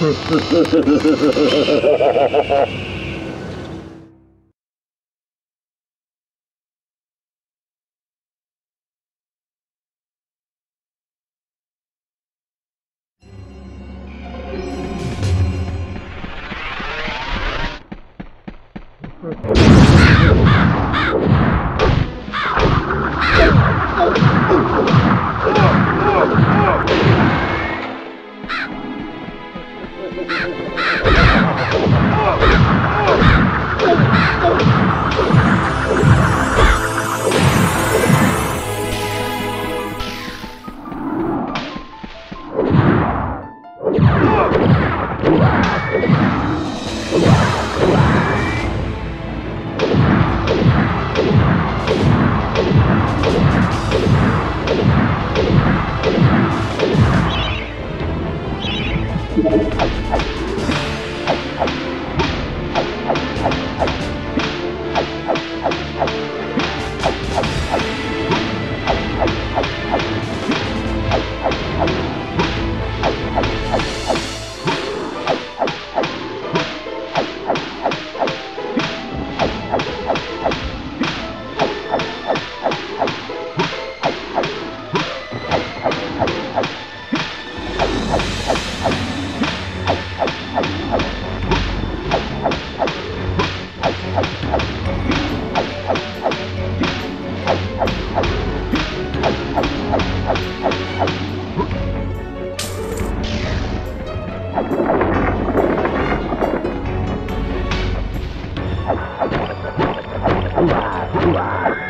Perfect. Wow.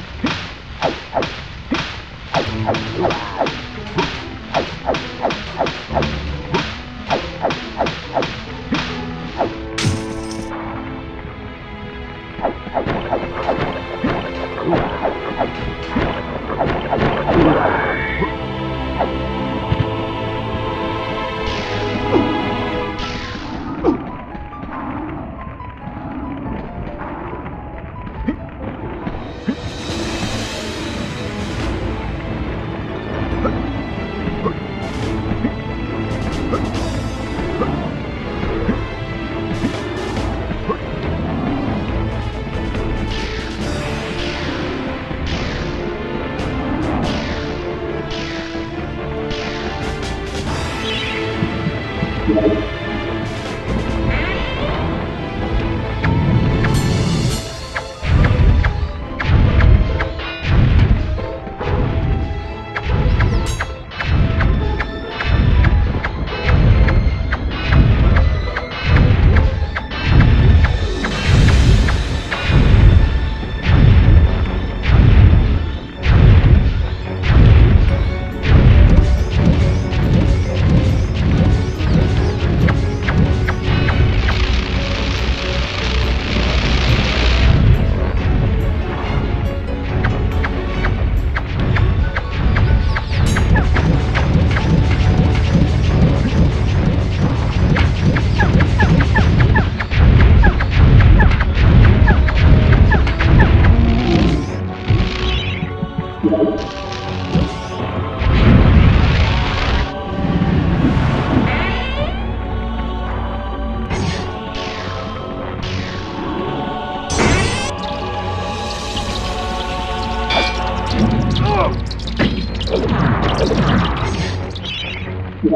Thank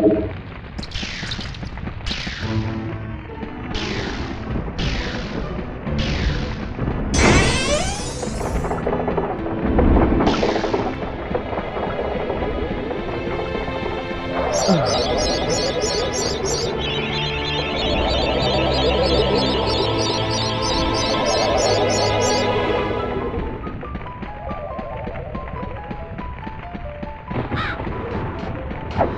you. I'm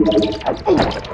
Oh,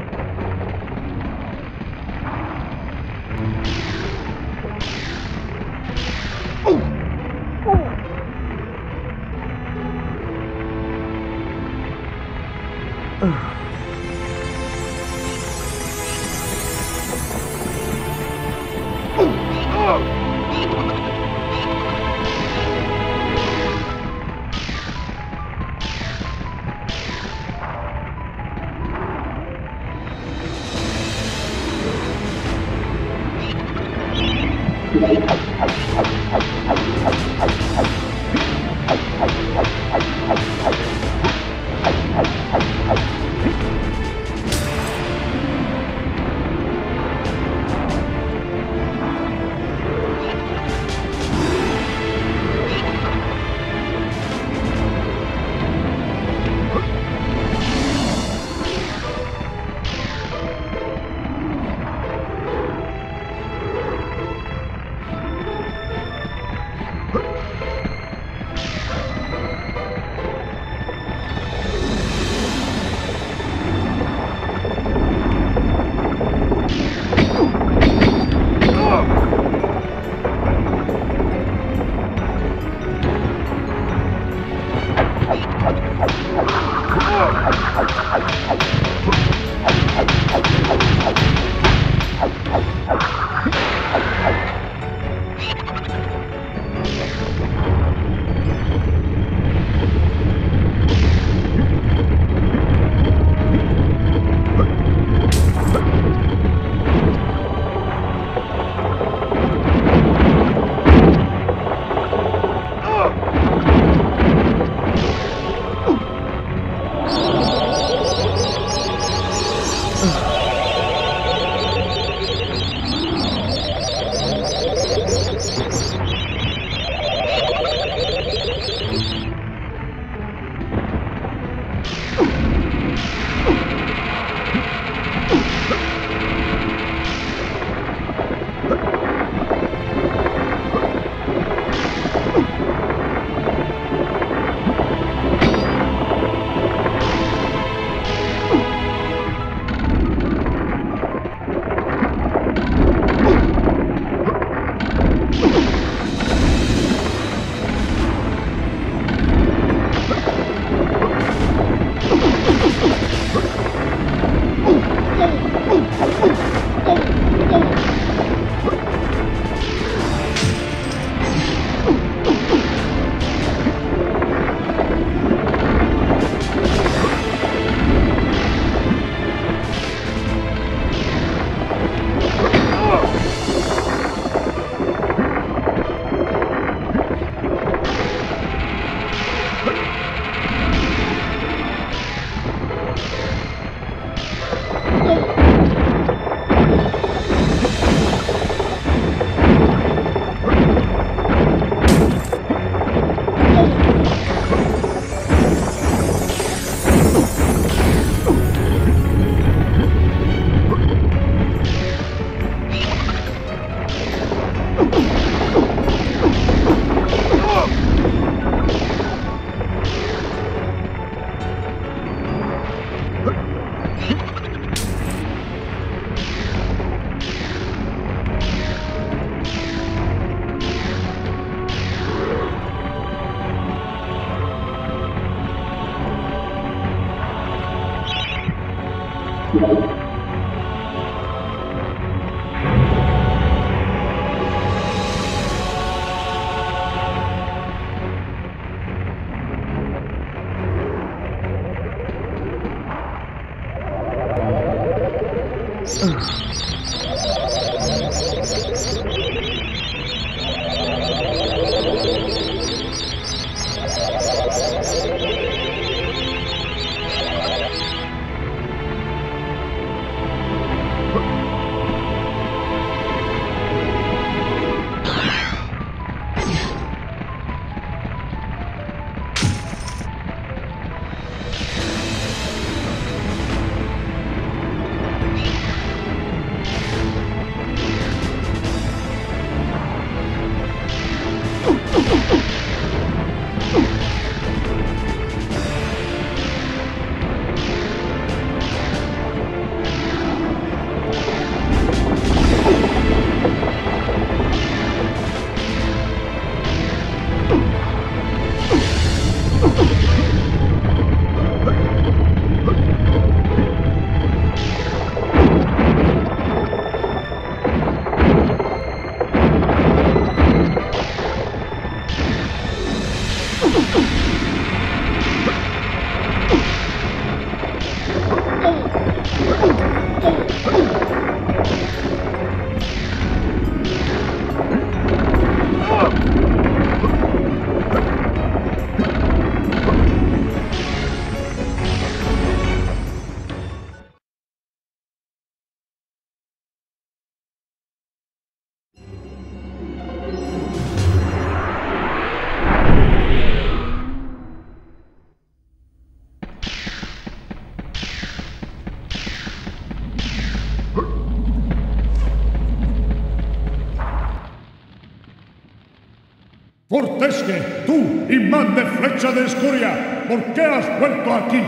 Fortesque, tú, imán de flecha de escoria, ¿por qué has vuelto aquí?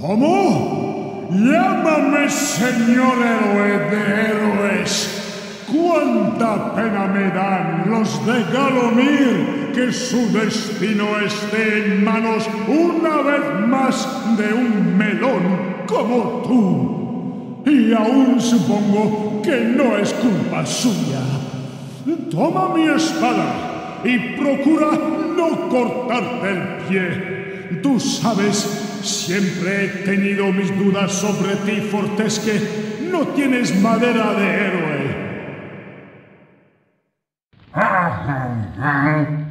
¿Cómo? Llámame señor héroe de héroes. Cuánta pena me dan los de Galomir que su destino esté en manos una vez más de un melón como tú. Y aún supongo que no es culpa suya. Toma mi espada y procura no cortarte el pie. Tú sabes, siempre he tenido mis dudas sobre ti, Fortesque. No tienes madera de héroe.